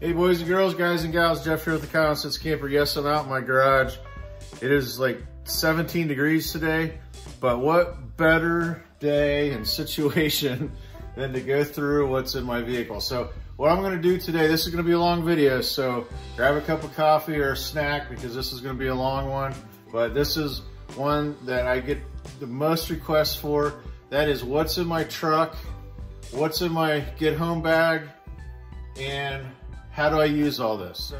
Hey boys and girls, guys and gals, Jeff here with the Common Sense Camper. Yes, I'm out in my garage. It is like 17 degrees today, but what better day and situation than to go through what's in my vehicle. So what I'm gonna do today, this is gonna be a long video, so grab a cup of coffee or a snack because this is gonna be a long one, but this is one that I get the most requests for. That is what's in my truck, what's in my get home bag, and how do I use all this?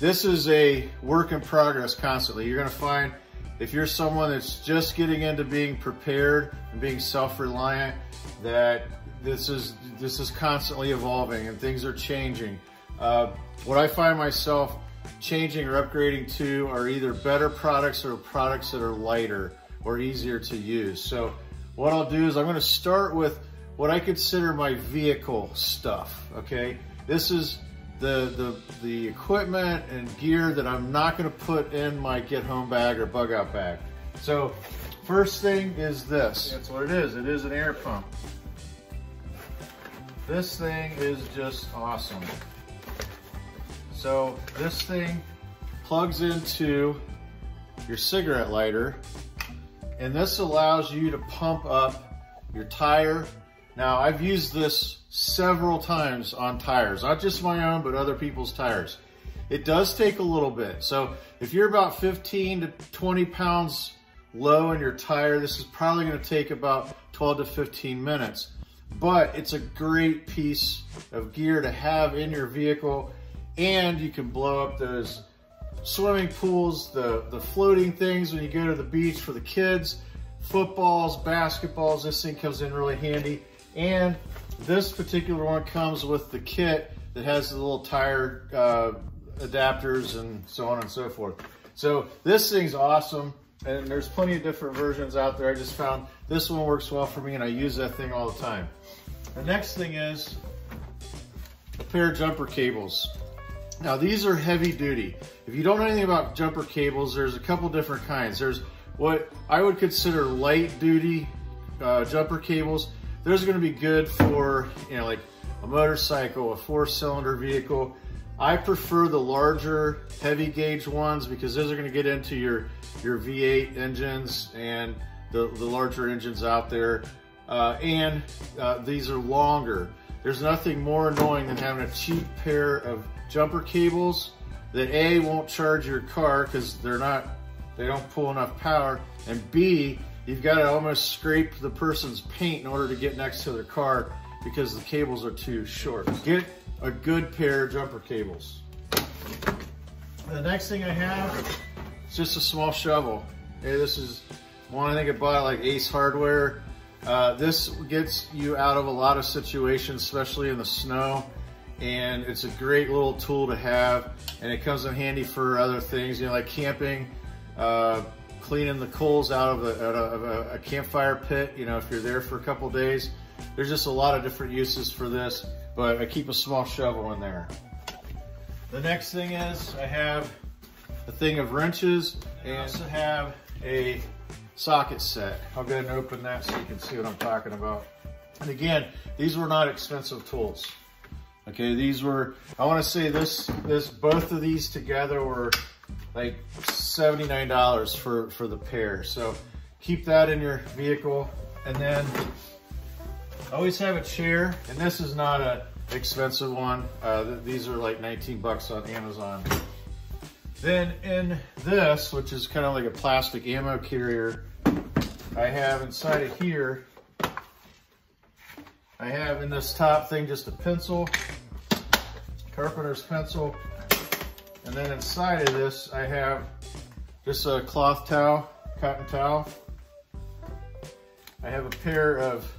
This is a work in progress constantly. You're gonna find if you're someone that's just getting into being prepared and being self-reliant, that this is this is constantly evolving and things are changing. Uh, what I find myself changing or upgrading to are either better products or products that are lighter or easier to use. So what I'll do is I'm gonna start with what I consider my vehicle stuff, okay? This is the, the, the equipment and gear that I'm not gonna put in my get home bag or bug out bag. So first thing is this. That's what it is. It is an air pump. This thing is just awesome. So this thing plugs into your cigarette lighter and this allows you to pump up your tire. Now I've used this several times on tires, not just my own, but other people's tires. It does take a little bit. So if you're about 15 to 20 pounds low in your tire, this is probably gonna take about 12 to 15 minutes. But it's a great piece of gear to have in your vehicle and you can blow up those swimming pools, the, the floating things when you go to the beach for the kids, footballs, basketballs, this thing comes in really handy. And this particular one comes with the kit that has the little tire uh, adapters and so on and so forth. So this thing's awesome. And there's plenty of different versions out there. I just found this one works well for me and I use that thing all the time. The next thing is a pair of jumper cables. Now these are heavy duty. If you don't know anything about jumper cables, there's a couple different kinds. There's what I would consider light duty uh, jumper cables those are gonna be good for, you know, like a motorcycle, a four cylinder vehicle. I prefer the larger heavy gauge ones because those are gonna get into your, your V8 engines and the, the larger engines out there. Uh, and uh, these are longer. There's nothing more annoying than having a cheap pair of jumper cables that A, won't charge your car because they're not, they don't pull enough power, and B, You've got to almost scrape the person's paint in order to get next to their car because the cables are too short. Get a good pair of jumper cables. The next thing I have is just a small shovel. Hey, this is one I think I bought like Ace Hardware. Uh, this gets you out of a lot of situations, especially in the snow. And it's a great little tool to have. And it comes in handy for other things, you know, like camping, uh, cleaning the coals out of, a, of a, a, campfire pit, you know, if you're there for a couple days. There's just a lot of different uses for this, but I keep a small shovel in there. The next thing is I have a thing of wrenches and I also have a socket set. I'll go ahead and open that so you can see what I'm talking about. And again, these were not expensive tools. Okay, these were, I wanna say this, this, both of these together were like $79 for, for the pair. So keep that in your vehicle. And then always have a chair. And this is not a expensive one. Uh, th these are like 19 bucks on Amazon. Then in this, which is kind of like a plastic ammo carrier, I have inside of here, I have in this top thing just a pencil, carpenter's pencil, and then inside of this, I have just a cloth towel, cotton towel. I have a pair of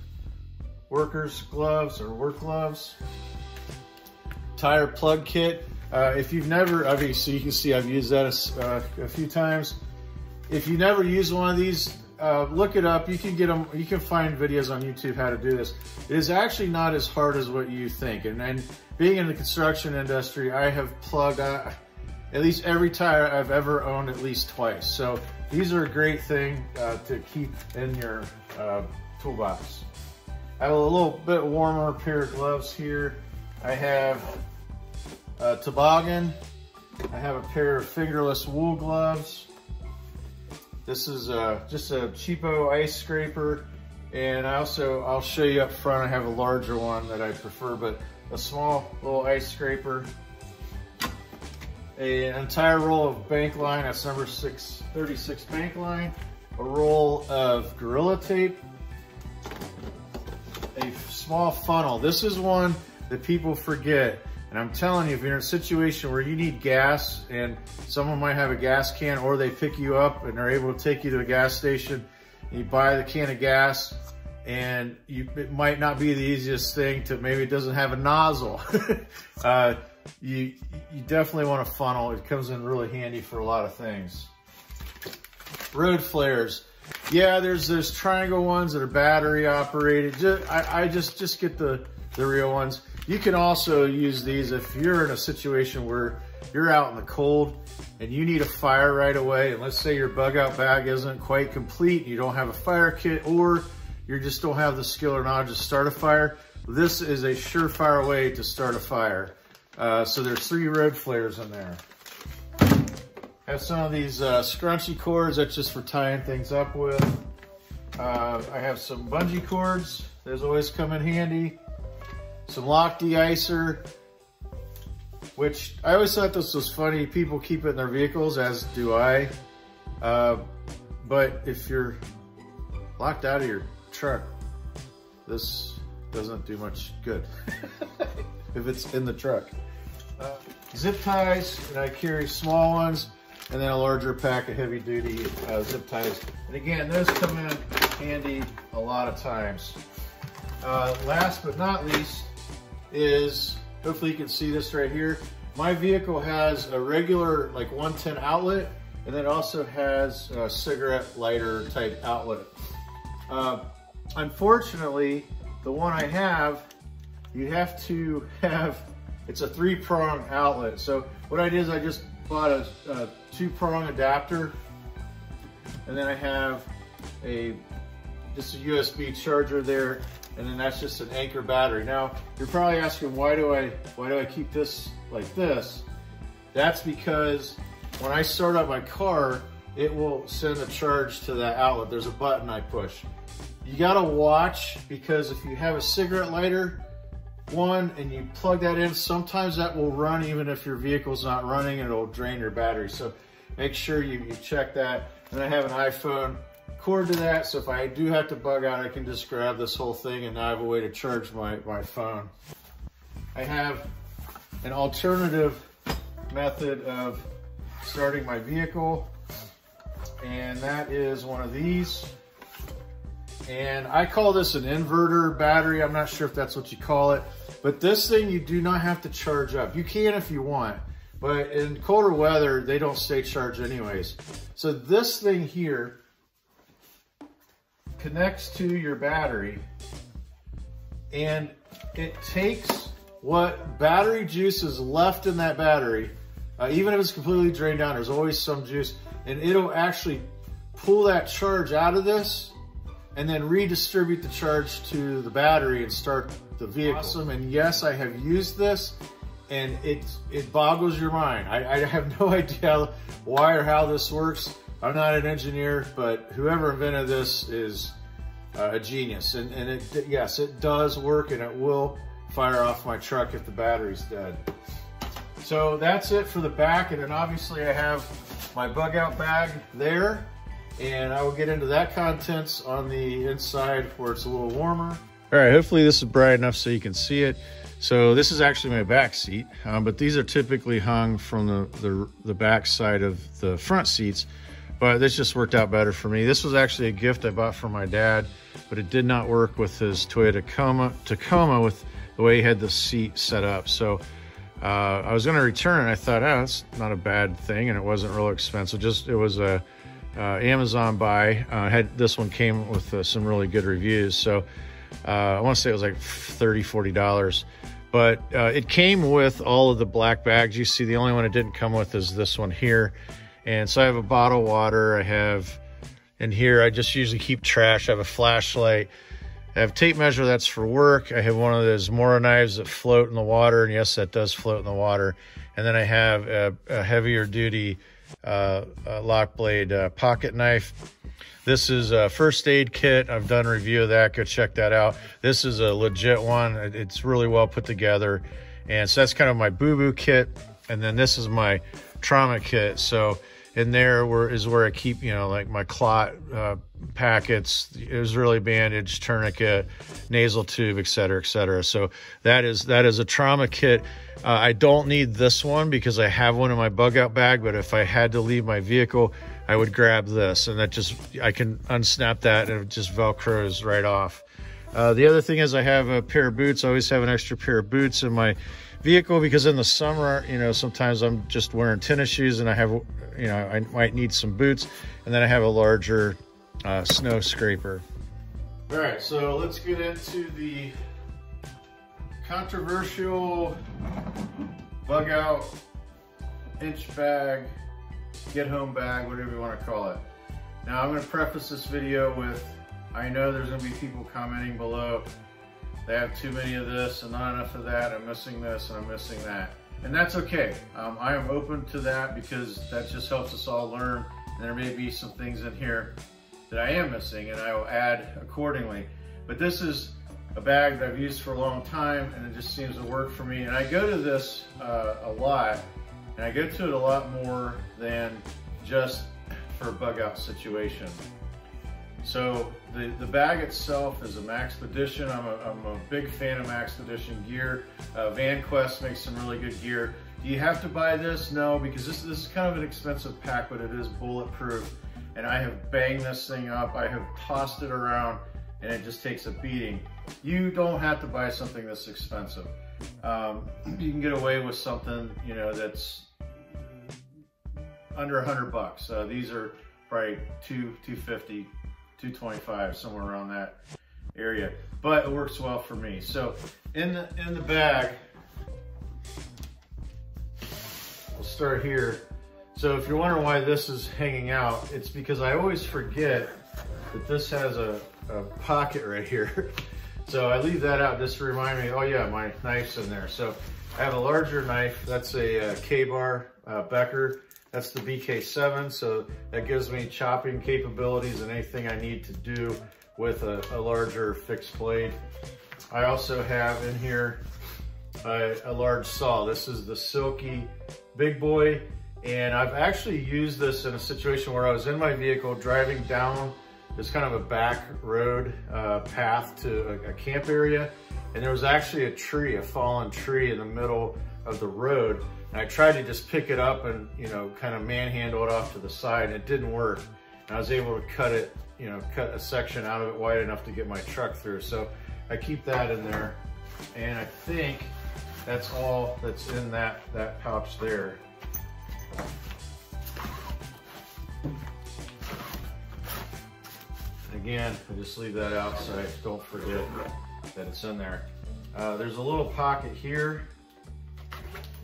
workers gloves or work gloves, tire plug kit. Uh, if you've never, obviously you can see I've used that a, uh, a few times. If you never use one of these, uh, look it up. You can get them, you can find videos on YouTube how to do this. It is actually not as hard as what you think. And, and being in the construction industry, I have plugged, uh, at least every tire I've ever owned at least twice. So these are a great thing uh, to keep in your uh, toolbox. I have a little bit warmer pair of gloves here. I have a toboggan. I have a pair of fingerless wool gloves. This is uh, just a cheapo ice scraper. And I also, I'll show you up front, I have a larger one that I prefer, but a small little ice scraper. A, an entire roll of bank line, that's number 636 bank line. A roll of Gorilla Tape. A small funnel. This is one that people forget. And I'm telling you, if you're in a situation where you need gas and someone might have a gas can or they pick you up and are able to take you to a gas station, you buy the can of gas and you, it might not be the easiest thing to, maybe it doesn't have a nozzle. uh, you, you definitely want a funnel. It comes in really handy for a lot of things. Road flares. Yeah, there's those triangle ones that are battery operated. Just, I, I just, just get the, the real ones. You can also use these if you're in a situation where you're out in the cold and you need a fire right away. And let's say your bug out bag isn't quite complete. You don't have a fire kit or you just don't have the skill or knowledge to start a fire. This is a surefire way to start a fire. Uh, so there's three road flares in there. I have some of these uh, scrunchy cords, that's just for tying things up with. Uh, I have some bungee cords, those always come in handy some lock de-icer, which I always thought this was funny. People keep it in their vehicles, as do I. Uh, but if you're locked out of your truck, this doesn't do much good if it's in the truck. Uh, zip ties, and I carry small ones, and then a larger pack of heavy duty uh, zip ties. And again, those come in handy a lot of times. Uh, last but not least, is, hopefully you can see this right here. My vehicle has a regular like 110 outlet and then also has a cigarette lighter type outlet. Uh, unfortunately, the one I have, you have to have, it's a three prong outlet. So what I did is I just bought a, a two prong adapter and then I have a, just a USB charger there and then that's just an Anker battery. Now, you're probably asking, why do I, why do I keep this like this? That's because when I start up my car, it will send a charge to that outlet. There's a button I push. You gotta watch because if you have a cigarette lighter, one, and you plug that in, sometimes that will run even if your vehicle's not running and it'll drain your battery. So make sure you, you check that. And I have an iPhone cord to that, so if I do have to bug out, I can just grab this whole thing and now I have a way to charge my, my phone. I have an alternative method of starting my vehicle, and that is one of these. And I call this an inverter battery. I'm not sure if that's what you call it, but this thing you do not have to charge up. You can if you want, but in colder weather, they don't stay charged anyways. So this thing here connects to your battery and it takes what battery juice is left in that battery, uh, even if it's completely drained down, there's always some juice, and it'll actually pull that charge out of this and then redistribute the charge to the battery and start the vehicle. Awesome, and yes, I have used this and it, it boggles your mind. I, I have no idea why or how this works. I'm not an engineer, but whoever invented this is uh, a genius. And, and it, yes, it does work and it will fire off my truck if the battery's dead. So that's it for the back. And then obviously I have my bug out bag there and I will get into that contents on the inside where it's a little warmer. All right, hopefully this is bright enough so you can see it. So this is actually my back seat, um, but these are typically hung from the, the, the back side of the front seats but this just worked out better for me. This was actually a gift I bought for my dad, but it did not work with his Toyota Tacoma, Tacoma with the way he had the seat set up. So uh, I was going to return it. I thought, oh, that's not a bad thing, and it wasn't real expensive. Just it was a uh, Amazon buy. Uh, had this one came with uh, some really good reviews. So uh, I want to say it was like 30 40 dollars. But uh, it came with all of the black bags. You see, the only one it didn't come with is this one here and so I have a bottle of water. I have in here, I just usually keep trash. I have a flashlight. I have tape measure that's for work. I have one of those Mora knives that float in the water, and yes, that does float in the water. And then I have a, a heavier duty uh, lock blade uh, pocket knife. This is a first aid kit. I've done review of that. Go check that out. This is a legit one. It's really well put together. And so that's kind of my boo-boo kit. And then this is my trauma kit. So in there where is where I keep, you know, like my clot uh, packets, Israeli bandage, tourniquet, nasal tube, et cetera, et cetera. So that is that is a trauma kit. Uh, I don't need this one because I have one in my bug out bag, but if I had to leave my vehicle, I would grab this and that just, I can unsnap that and it just Velcros right off. Uh, the other thing is I have a pair of boots. I always have an extra pair of boots in my vehicle because in the summer, you know, sometimes I'm just wearing tennis shoes and I have, you know, I might need some boots. And then I have a larger uh, snow scraper. All right, so let's get into the controversial bug out inch bag, get home bag, whatever you want to call it. Now I'm going to preface this video with, I know there's going to be people commenting below they have too many of this and not enough of that. I'm missing this and I'm missing that. And that's okay. Um, I am open to that because that just helps us all learn. And there may be some things in here that I am missing and I will add accordingly. But this is a bag that I've used for a long time and it just seems to work for me. And I go to this uh, a lot and I go to it a lot more than just for a bug out situation. So the, the bag itself is a Maxpedition. I'm a, I'm a big fan of Maxpedition gear. Uh, VanQuest makes some really good gear. Do you have to buy this? No, because this, this is kind of an expensive pack, but it is bulletproof. And I have banged this thing up. I have tossed it around and it just takes a beating. You don't have to buy something this expensive. Um, you can get away with something, you know, that's under a hundred bucks. Uh, these are probably two, 250, 225, somewhere around that area. But it works well for me. So in the, in the bag, we'll start here. So if you're wondering why this is hanging out, it's because I always forget that this has a, a pocket right here. so I leave that out just to remind me, oh yeah, my knife's in there. So I have a larger knife. That's a, a Ka-Bar uh, Becker. That's the BK7, so that gives me chopping capabilities and anything I need to do with a, a larger fixed blade. I also have in here a, a, large saw. This is the Silky Big Boy, and I've actually used this in a situation where I was in my vehicle driving down this kind of a back road uh, path to a, a camp area, and there was actually a tree, a fallen tree in the middle of the road, and I tried to just pick it up and, you know, kind of manhandle it off to the side and it didn't work. And I was able to cut it, you know, cut a section out of it wide enough to get my truck through. So I keep that in there. And I think that's all that's in that, that pouch there. Again, I just leave that out so I don't forget that it's in there. Uh, there's a little pocket here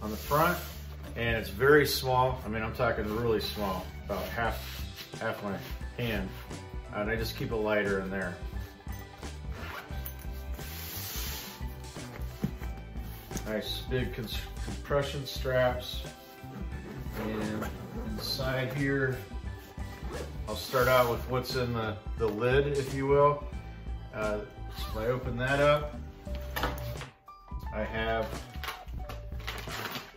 on the front and it's very small. I mean, I'm talking really small, about half, half my hand. And I just keep a lighter in there. Nice big compression straps. And inside here, I'll start out with what's in the, the lid, if you will. Uh, if I open that up, I have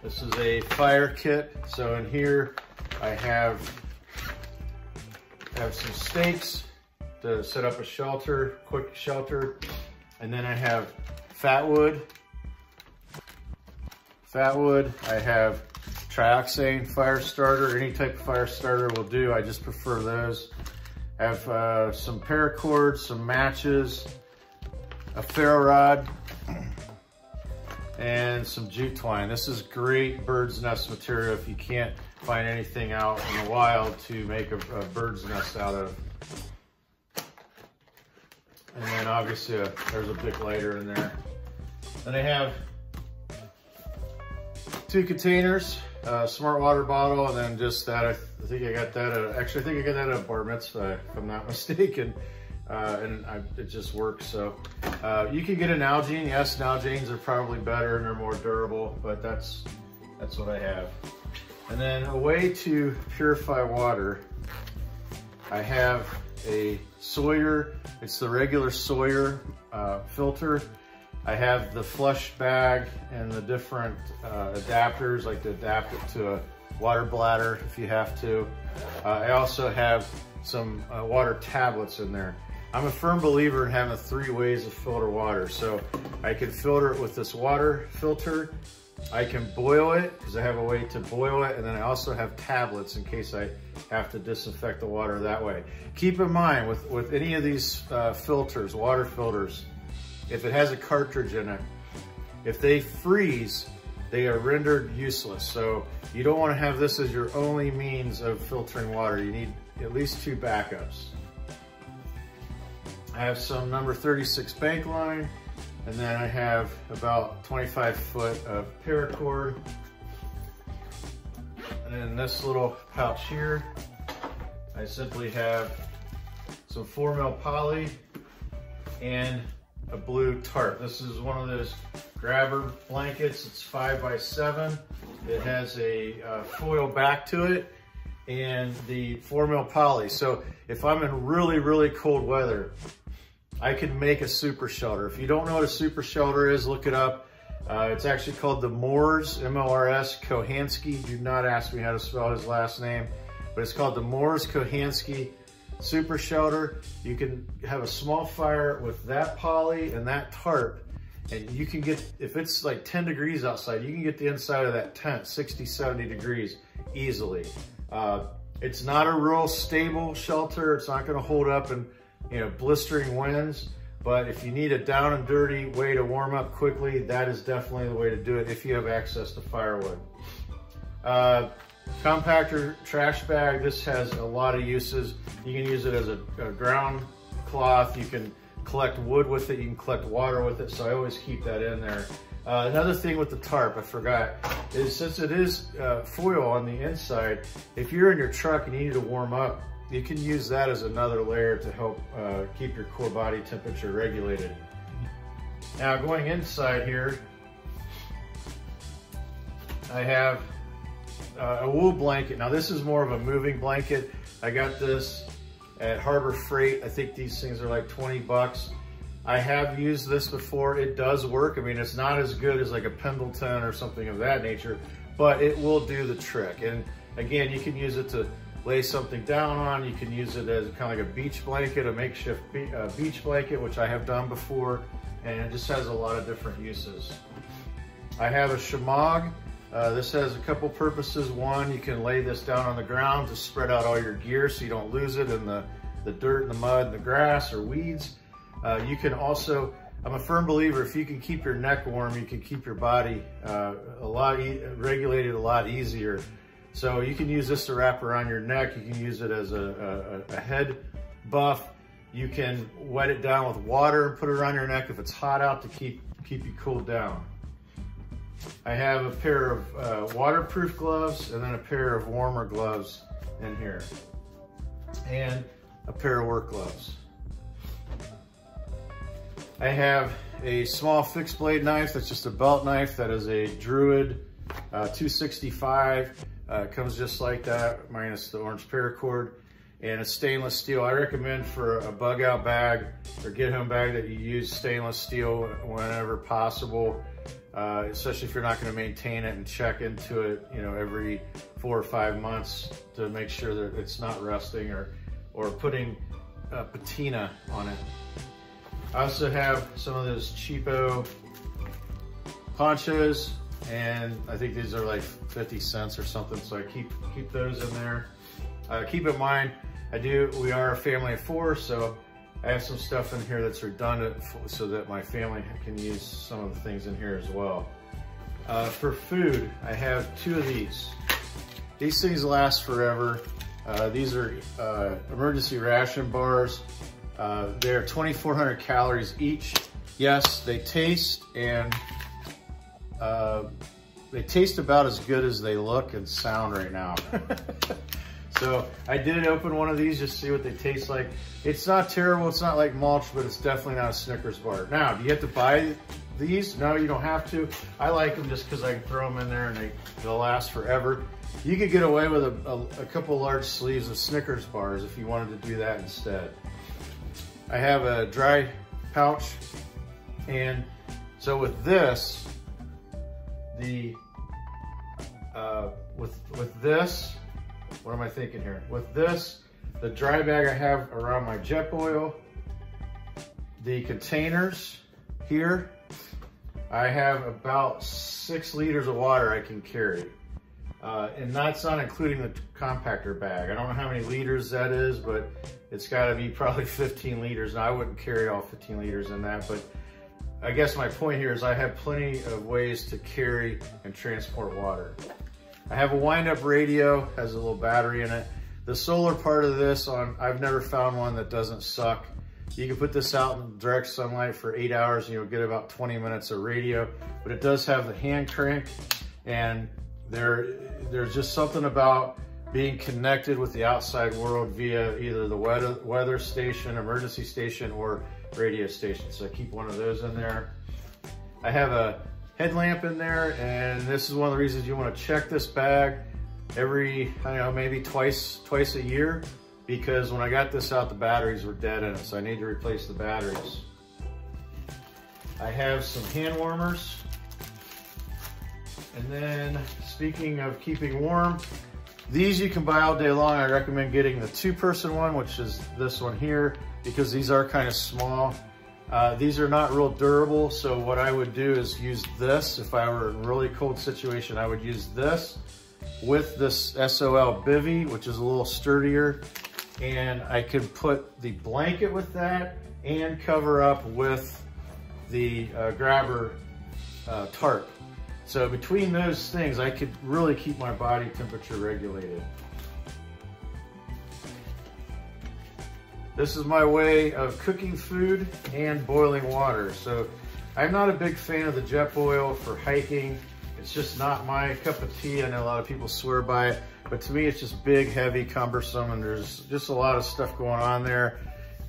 this is a fire kit. So in here, I have, have some stakes to set up a shelter, quick shelter. And then I have fat wood. Fat wood, I have trioxane fire starter. Any type of fire starter will do. I just prefer those. I have uh, some paracord, some matches, a ferro rod, and some jute twine. This is great bird's nest material if you can't find anything out in the wild to make a, a bird's nest out of. And then obviously a, uh, there's a big lighter in there. Then I have two containers, a smart water bottle, and then just that, I, think I got that, at, actually I think I got that at a bar mitzvah, if I'm not mistaken. uh, and I, it just works. So uh, you can get an Nalgene. Yes, Nalgenes are probably better and they're more durable, but that's that's what I have. And then a way to purify water, I have a Sawyer. It's the regular Sawyer uh, filter. I have the flush bag and the different uh, adapters, like to adapt it to a water bladder if you have to. Uh, I also have some uh, water tablets in there. I'm a firm believer in having three ways to filter water. So I can filter it with this water filter. I can boil it because I have a way to boil it. And then I also have tablets in case I have to disinfect the water that way. Keep in mind with, with any of these uh, filters, water filters, if it has a cartridge in it, if they freeze, they are rendered useless. So you don't want to have this as your only means of filtering water. You need at least two backups. I have some number 36 bank line, and then I have about 25 foot of paracord. And in this little pouch here, I simply have some 4 mil poly and a blue tarp. This is one of those grabber blankets. It's five by seven. It has a uh, foil back to it and the 4 mil poly. So if I'm in really, really cold weather, I could make a super shelter. If you don't know what a super shelter is, look it up. Uh, it's actually called the Mors, M-O-R-S, Kochanski. Do not ask me how to spell his last name, but it's called the Mors Kochanski Super Shelter. You can have a small fire with that poly and that tarp, and you can get, if it's like 10 degrees outside, you can get the inside of that tent 60, 70 degrees easily. Uh, it's not a real stable shelter. It's not gonna hold up and you know, blistering winds. But if you need a down and dirty way to warm up quickly, that is definitely the way to do it if you have access to firewood. Uh, compactor trash bag, this has a lot of uses. You can use it as a, a ground cloth. You can collect wood with it. You can collect water with it. So I always keep that in there. Uh, another thing with the tarp, I forgot, is since it is uh, foil on the inside, if you're in your truck and you need to warm up, you can use that as another layer to help uh, keep your core body temperature regulated. Now going inside here, I have uh, a wool blanket. Now this is more of a moving blanket. I got this at Harbor Freight. I think these things are like 20 bucks. I have used this before. It does work. I mean, it's not as good as like a Pendleton or something of that nature, but it will do the trick. And again, you can use it to lay something down on. You can use it as kind of like a beach blanket, a makeshift be uh, beach blanket, which I have done before, and it just has a lot of different uses. I have a Shemagh. Uh, this has a couple purposes. One, you can lay this down on the ground to spread out all your gear so you don't lose it in the, the dirt and the mud and the grass or weeds. Uh, you can also, I'm a firm believer, if you can keep your neck warm, you can keep your body uh, a lot e regulated a lot easier so you can use this to wrap around your neck. You can use it as a, a, a head buff. You can wet it down with water, and put it around your neck if it's hot out to keep, keep you cooled down. I have a pair of uh, waterproof gloves and then a pair of warmer gloves in here. And a pair of work gloves. I have a small fixed blade knife that's just a belt knife that is a Druid uh, 265 uh, it comes just like that, minus the orange paracord. And it's stainless steel. I recommend for a bug out bag or get home bag that you use stainless steel whenever possible, uh, especially if you're not gonna maintain it and check into it, you know, every four or five months to make sure that it's not rusting or, or putting uh, patina on it. I also have some of those cheapo ponchos and I think these are like 50 cents or something. So I keep keep those in there. Uh, keep in mind, I do. We are a family of four, so I have some stuff in here that's redundant so that my family can use some of the things in here as well. Uh, for food, I have two of these. These things last forever. Uh, these are uh, emergency ration bars. Uh, they're 2,400 calories each. Yes, they taste and uh, they taste about as good as they look and sound right now. So I did open one of these just to see what they taste like. It's not terrible, it's not like mulch, but it's definitely not a Snickers bar. Now, do you have to buy these? No, you don't have to. I like them just because I can throw them in there and they, they'll last forever. You could get away with a, a, a couple large sleeves of Snickers bars if you wanted to do that instead. I have a dry pouch and so with this, the uh, with with this, what am I thinking here? With this, the dry bag I have around my Jetboil, the containers here, I have about six liters of water I can carry. Uh, and that's not including the compactor bag. I don't know how many liters that is, but it's gotta be probably 15 liters. Now I wouldn't carry all 15 liters in that, but I guess my point here is I have plenty of ways to carry and transport water. I have a wind-up radio, has a little battery in it. The solar part of this, on I've never found one that doesn't suck. You can put this out in direct sunlight for eight hours and you'll get about 20 minutes of radio, but it does have the hand crank and there, there's just something about being connected with the outside world via either the weather, weather station, emergency station, or radio station. So I keep one of those in there. I have a headlamp in there, and this is one of the reasons you want to check this bag every, I don't know, maybe twice, twice a year, because when I got this out, the batteries were dead in it, so I need to replace the batteries. I have some hand warmers. And then speaking of keeping warm, these you can buy all day long. I recommend getting the two person one, which is this one here, because these are kind of small. Uh, these are not real durable, so what I would do is use this. If I were in a really cold situation, I would use this with this SOL Bivy, which is a little sturdier, and I could put the blanket with that and cover up with the uh, grabber uh, tarp. So between those things, I could really keep my body temperature regulated. This is my way of cooking food and boiling water. So I'm not a big fan of the Jetboil for hiking. It's just not my cup of tea. I know a lot of people swear by it, but to me it's just big, heavy, cumbersome, and there's just a lot of stuff going on there.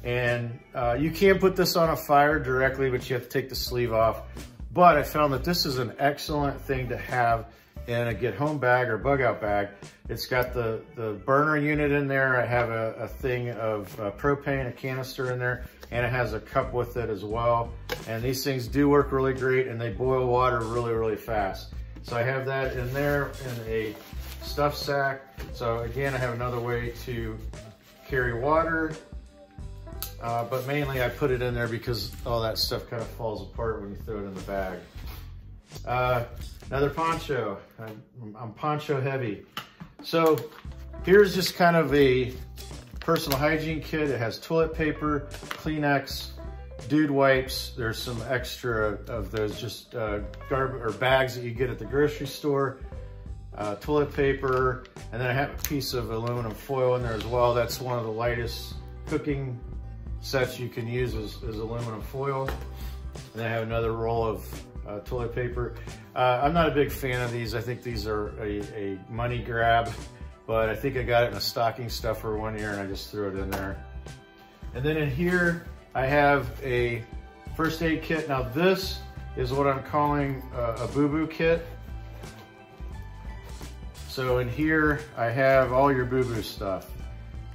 And uh, you can put this on a fire directly, but you have to take the sleeve off. But I found that this is an excellent thing to have in a get home bag or bug out bag. It's got the, the burner unit in there. I have a, a thing of uh, propane, a canister in there, and it has a cup with it as well. And these things do work really great and they boil water really, really fast. So I have that in there in a stuff sack. So again, I have another way to carry water uh, but mainly I put it in there because all that stuff kind of falls apart when you throw it in the bag. Uh, another poncho. I'm, I'm, poncho heavy. So here's just kind of a personal hygiene kit. It has toilet paper, Kleenex, dude wipes. There's some extra of those just uh, garbage or bags that you get at the grocery store. Uh, toilet paper, and then I have a piece of aluminum foil in there as well. That's one of the lightest cooking sets you can use as aluminum foil. And I have another roll of uh, toilet paper. Uh, I'm not a big fan of these. I think these are a, a, money grab, but I think I got it in a stocking stuffer one year and I just threw it in there. And then in here, I have a first aid kit. Now this is what I'm calling a, a boo-boo kit. So in here, I have all your boo-boo stuff.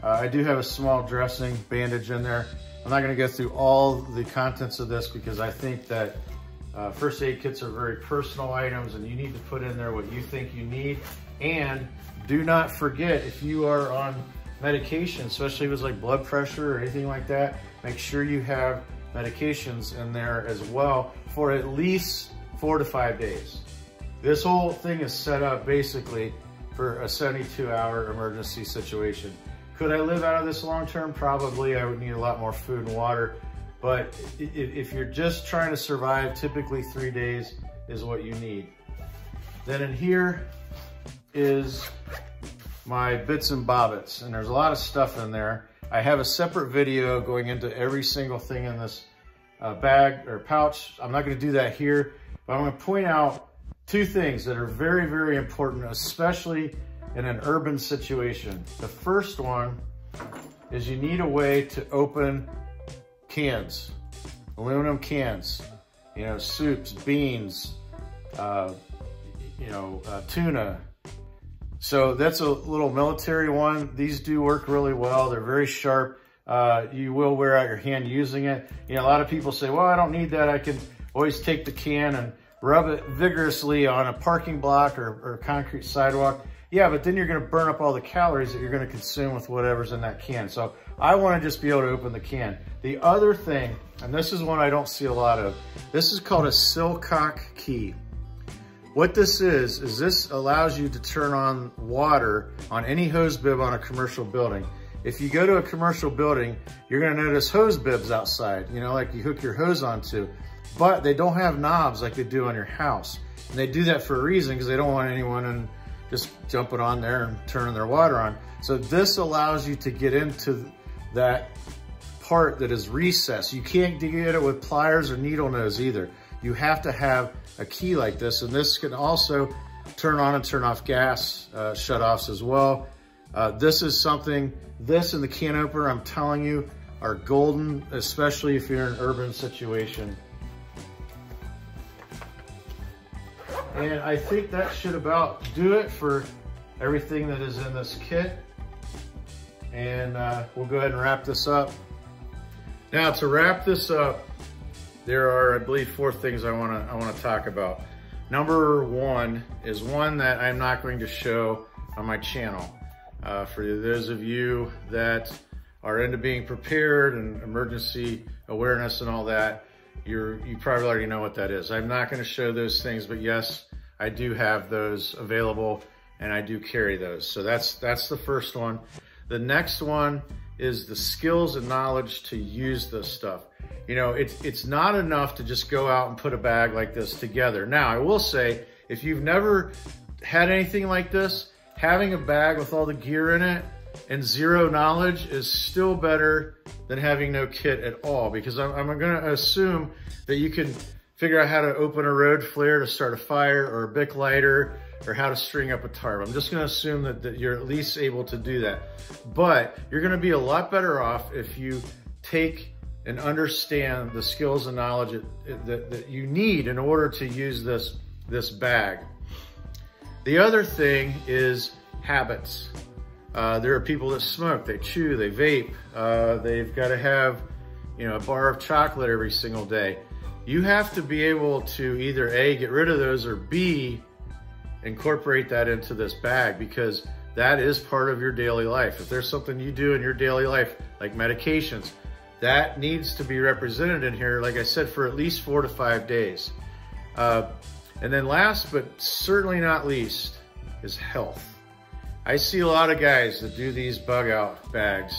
Uh, I do have a small dressing bandage in there. I'm not gonna go through all the contents of this because I think that uh, first aid kits are very personal items and you need to put in there what you think you need. And do not forget, if you are on medication, especially if it's like blood pressure or anything like that, make sure you have medications in there as well for at least four to five days. This whole thing is set up basically for a 72 hour emergency situation. Could I live out of this long term? Probably. I would need a lot more food and water. But if you're just trying to survive, typically three days is what you need. Then in here is my bits and bobbits, and there's a lot of stuff in there. I have a separate video going into every single thing in this uh, bag or pouch. I'm not gonna do that here, but I'm gonna point out two things that are very, very important, especially in an urban situation. The first one is you need a way to open cans, aluminum cans, you know, soups, beans, uh, you know, uh, tuna. So that's a little military one. These do work really well. They're very sharp. Uh, you will wear out your hand using it. You know, a lot of people say, well, I don't need that. I can always take the can and rub it vigorously on a parking block or, or concrete sidewalk. Yeah, but then you're gonna burn up all the calories that you're gonna consume with whatever's in that can. So I wanna just be able to open the can. The other thing, and this is one I don't see a lot of, this is called a Silcock key. What this is, is this allows you to turn on water on any hose bib on a commercial building. If you go to a commercial building, you're gonna notice hose bibs outside, you know, like you hook your hose onto, but they don't have knobs like they do on your house. And they do that for a reason because they don't want anyone in just jumping on there and turning their water on. So this allows you to get into that part that is recessed. You can't get it with pliers or needle nose either. You have to have a key like this. And this can also turn on and turn off gas uh, shutoffs as well. Uh, this is something, this and the can opener, I'm telling you, are golden, especially if you're in an urban situation. And I think that should about do it for everything that is in this kit. And uh, we'll go ahead and wrap this up. Now to wrap this up, there are, I believe, four things I wanna, I wanna talk about. Number one is one that I'm not going to show on my channel. Uh, for those of you that are into being prepared and emergency awareness and all that, you're, you probably already know what that is. I'm not gonna show those things, but yes, I do have those available and I do carry those. So that's, that's the first one. The next one is the skills and knowledge to use this stuff. You know, it's, it's not enough to just go out and put a bag like this together. Now, I will say, if you've never had anything like this, having a bag with all the gear in it and zero knowledge is still better than having no kit at all because I'm, I'm gonna assume that you can figure out how to open a road flare to start a fire or a Bic lighter or how to string up a tarp. I'm just gonna assume that, that you're at least able to do that. But you're gonna be a lot better off if you take and understand the skills and knowledge that, that, that you need in order to use this, this bag. The other thing is habits. Uh, there are people that smoke, they chew, they vape, uh, they've got to have, you know, a bar of chocolate every single day. You have to be able to either A, get rid of those, or B, incorporate that into this bag because that is part of your daily life. If there's something you do in your daily life, like medications, that needs to be represented in here, like I said, for at least four to five days. Uh, and then last, but certainly not least, is health. I see a lot of guys that do these bug out bags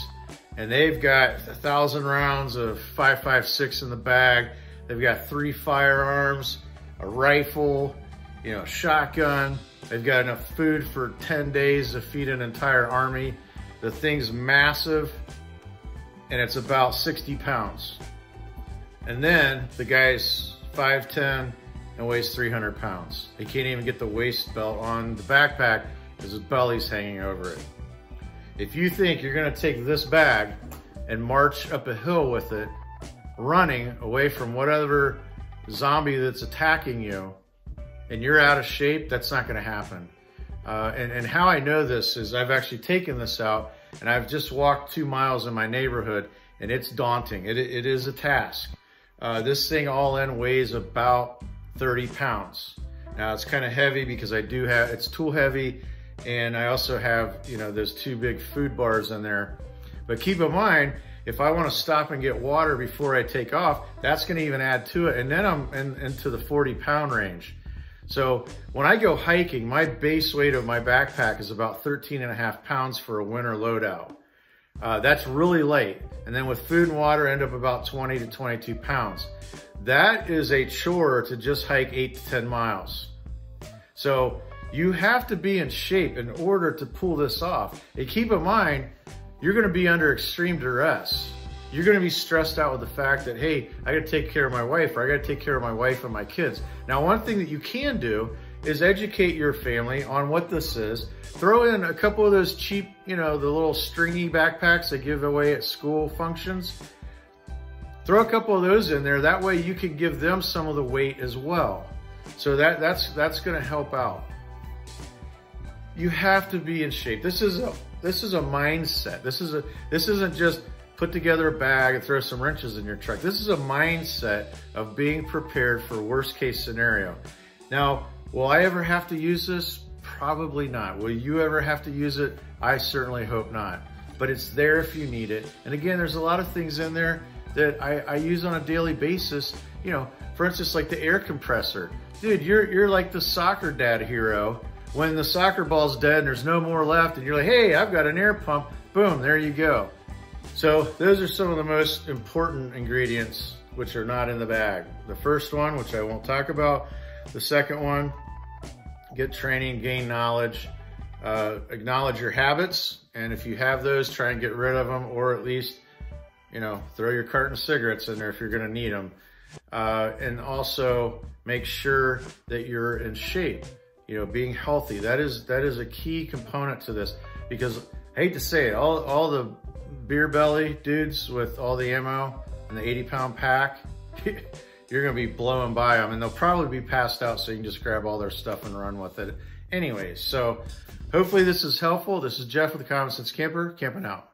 and they've got a thousand rounds of 5.56 in the bag. They've got three firearms, a rifle, you know, shotgun. They've got enough food for 10 days to feed an entire army. The thing's massive and it's about 60 pounds. And then the guy's 5'10", and weighs 300 pounds. He can't even get the waist belt on the backpack because his belly's hanging over it. If you think you're gonna take this bag and march up a hill with it, running away from whatever zombie that's attacking you, and you're out of shape, that's not gonna happen. Uh, and, and how I know this is I've actually taken this out and I've just walked two miles in my neighborhood and it's daunting. It, it is a task. Uh, this thing all in weighs about 30 pounds. Now it's kind of heavy because I do have, it's tool heavy and I also have, you know, those two big food bars in there. But keep in mind, if I want to stop and get water before I take off, that's going to even add to it. And then I'm in, into the 40 pound range. So when I go hiking, my base weight of my backpack is about 13 and a half pounds for a winter loadout. Uh, that's really light. And then with food and water, end up about 20 to 22 pounds. That is a chore to just hike eight to 10 miles. So you have to be in shape in order to pull this off. And keep in mind, you're gonna be under extreme duress. You're gonna be stressed out with the fact that, hey, I gotta take care of my wife or I gotta take care of my wife and my kids. Now, one thing that you can do is educate your family on what this is. Throw in a couple of those cheap, you know, the little stringy backpacks they give away at school functions. Throw a couple of those in there. That way you can give them some of the weight as well. So that, that's, that's gonna help out. You have to be in shape. This is a, this is a mindset. This is a, this isn't just put together a bag and throw some wrenches in your truck. This is a mindset of being prepared for worst case scenario. Now, will I ever have to use this? Probably not. Will you ever have to use it? I certainly hope not. But it's there if you need it. And again, there's a lot of things in there that I, I use on a daily basis. You know, for instance, like the air compressor. Dude, you're, you're like the soccer dad hero. When the soccer ball's dead and there's no more left and you're like, hey, I've got an air pump. Boom, there you go. So those are some of the most important ingredients which are not in the bag. The first one, which I won't talk about. The second one, get training, gain knowledge, uh, acknowledge your habits. And if you have those, try and get rid of them or at least, you know, throw your carton of cigarettes in there if you're gonna need them. Uh, and also make sure that you're in shape, you know, being healthy. That is, that is a key component to this because I hate to say it, all, all the beer belly dudes with all the ammo and the 80 pound pack, you're gonna be blowing by them and they'll probably be passed out so you can just grab all their stuff and run with it. Anyways, so hopefully this is helpful. This is Jeff with the Common Sense Camper, camping out.